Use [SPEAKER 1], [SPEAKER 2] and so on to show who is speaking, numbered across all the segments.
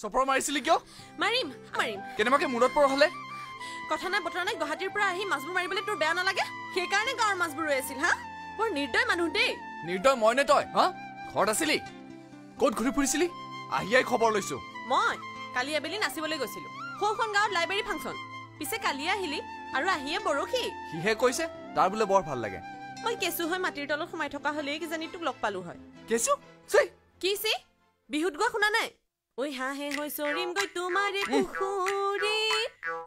[SPEAKER 1] চপৰ মাৰিছিলি কিয়?
[SPEAKER 2] মাৰিম মাৰিম।
[SPEAKER 1] কেনেবাকে মূৰত পৰ হলে?
[SPEAKER 2] কথা নাই বতৰা নাই গুৱাহাটীৰ পৰা আহি মাছবোৰ মাৰিবলৈ তোৰ বেয়া নালাগে? সেইকাৰণে গাঁৱৰ মাছবোৰ ৰৈ আছিল হা? বৰ নিৰ্দয় মানুহ দেই।
[SPEAKER 1] নিৰ্দয় মই নে তই হা? ঘৰত আছিলি? ক'ত ঘূৰি ফুৰিছিলি? আহিয়াই খবৰ লৈছো।
[SPEAKER 2] মই কালি আবেলি নাচিবলৈ গৈছিলো। সৌখন গাঁৱত লাইব্ৰেৰী ফাংচন। পিছে কালিয়ে আহিলি আৰু আহিয়ে বৰশী।
[SPEAKER 1] সিহে কৈছে তাৰ বোলে বৰ ভাল লাগে।
[SPEAKER 2] মই কেঁচু হৈ মাটিৰ তলত সোমাই থকা হলেই কিজানি তোক লগ পালো হয়।
[SPEAKER 1] কেঁচু?
[SPEAKER 2] কি চি বিহুত গোৱা শুনা নাই? ঐ হাঁহে হৈ চৰিম গৈ তোমাৰে পুখুৰী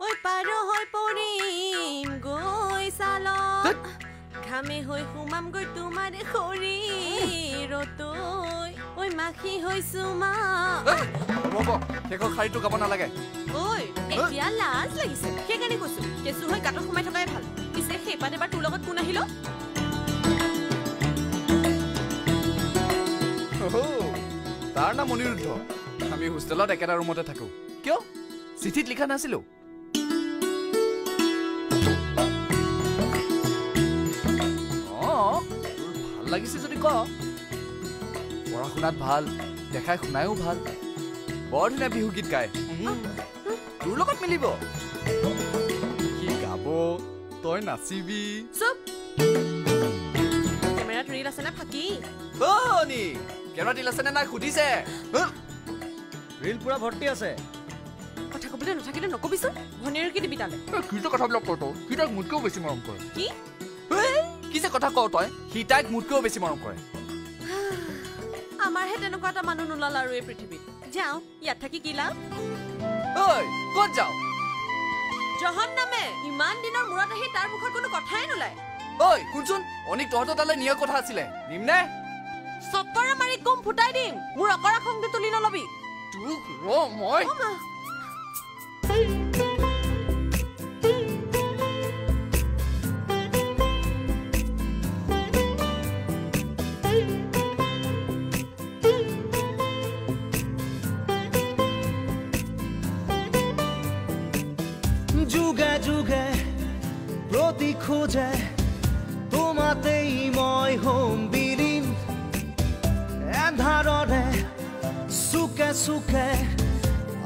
[SPEAKER 2] ঐ পাৰ হৈ পৰিম গৈ চাল ঘামে হৈ সোমাম গৈ তোমাৰে শৰীৰতৈ ঐ মাখি হৈছো মা।
[SPEAKER 1] হ'ব শেষৰ শাৰীটো গাব নালাগে।
[SPEAKER 2] ঐ এতিয়া লাজ লাগিছে। সেইকাৰণে কৈছো কেঁচু হৈ গাঁতত সোমাই থকাই ভাল। পিছে সেইপাত এবাৰ তোৰ লগত কোন আহিল?
[SPEAKER 1] তাৰ নাম অনিৰুদ্ধ। আমি হোষ্টেলত একেটা ৰুমতে থাকো। কিয়? চিঠিত লিখা নাছিলো। অঁ, ভাল লাগিছে যদি ক। পঢ়া শুনাত ভাল দেখাই শুনায়ো ভাল। বৰ ধুনীয়া বিহু গীত গায়। তোৰ লগত মিলিব। সি গাব তই নাচিবি।
[SPEAKER 2] চুপ। কেমেৰাত ৰীল আছে নে ফাঁকি?
[SPEAKER 1] অনি কেমেৰা দিল আছে নে নাই সুধিছে?
[SPEAKER 3] ৰিল পুৰা ভৰ্তি আছে।
[SPEAKER 2] কথা কবলৈ নাথাকিলে নকবিচোন ভনীৰ কি দিবি তালে?
[SPEAKER 1] কি যে কথাবিলাক কওঁ তই? সি তাইক মোতকৈও বেছি মৰম কৰে।
[SPEAKER 2] কি?
[SPEAKER 1] কি যে কথা কওঁ তই? সি তাইক মোতকৈও বেছি মৰম কৰে।
[SPEAKER 2] আমাৰহে তেনেকুৱা এটা মানুহ নোলাল আৰু এই পৃথিৱীত। যাওঁ ইয়াত থাকি কি লাভ?
[SPEAKER 1] ঐ ক'ত যাওঁ?
[SPEAKER 2] জহন নামে ইমান দিনৰ মূৰত আহি তাৰ মুখত কোনো কথাই নোলায়।
[SPEAKER 1] ঐ শুনচোন অনিক তহঁতৰ তালৈ নিয়াৰ কথা আছিলে। নিম নে
[SPEAKER 2] চপৰে মাৰি কম ফুটাই দিম। মোৰ অকৰা খংটো তুলি নলবি।
[SPEAKER 1] ৰ মই
[SPEAKER 3] যুগে যুগে প্ৰতি খোজে তোমাতেই মই হোম বিলীন। এন্ধাৰৰে চুকে চুকে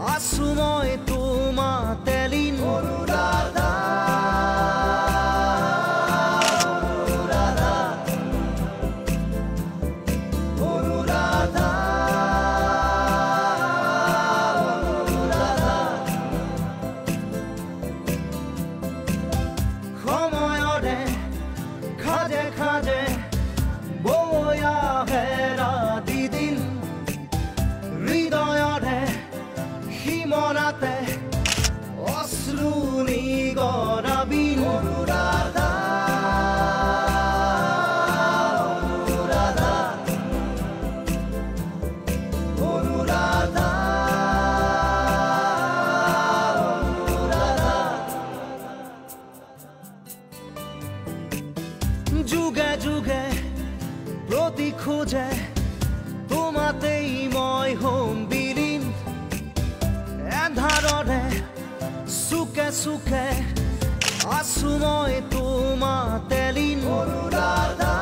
[SPEAKER 3] আছো মই তোমাতে লীন হম্বিৰিম এধাৰৰে চুকে চুকে আছো মই তোমাৰ তেলিম ৰাধা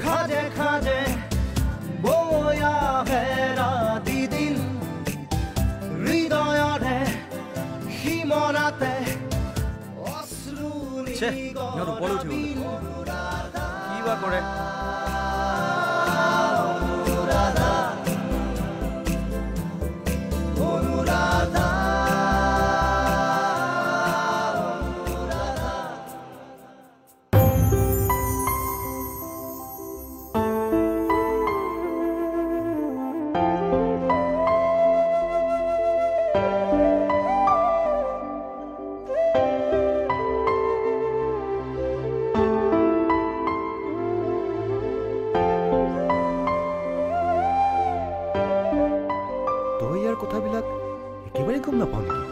[SPEAKER 3] Kade Kade সিমনাতে অশ্ৰু
[SPEAKER 4] ওপৰলৈ উঠিব বোলে। কি বা কৰে তই ইয়াৰ কথাবিলাক